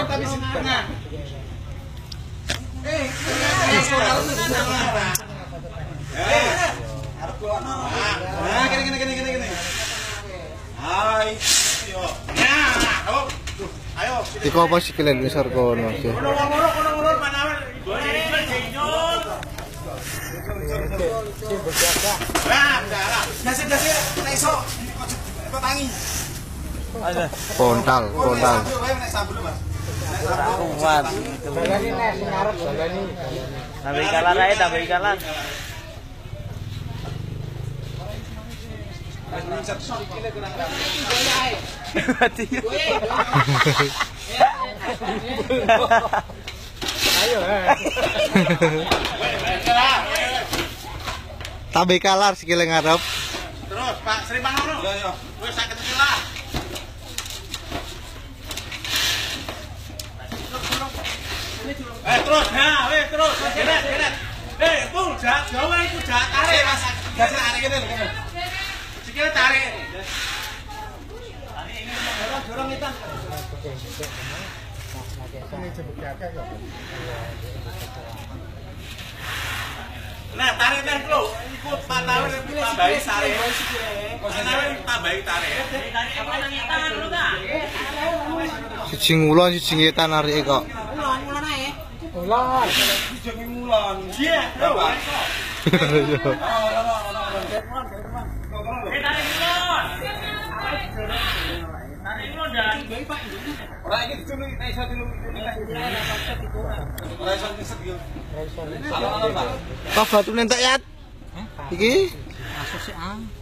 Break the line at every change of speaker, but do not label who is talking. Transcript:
Eh, eh. Eh. Nah. Nah.
Iku apa sih?
Kono ngono kono. Nah, udah.
Kuat. Tambah ikalan aja, tambah ikalan.
Tambah kalar sikile ngarep.
Terus Pak Sri Panono. Yo yo. Wis sak kecil lah. Eh terus ha, wis terus, wis jelas, jelas. Eh, pun jak, yo wae iku jak tarik, Mas. Jak tarik ngene lho. Sikil tarik. Nah, tarik nih lo, ikut panawi tambahi tarik. Panawi tambahi tarik.
Cicing ulon, cicing kita narik kok.
Jenenge mulan. Iya, lho. Ora iki dicumi nek iso dilumi. Ora iso nyeset yo. Salah Pak.
Kok batu nentek ya? Iki
Masuk sih ah.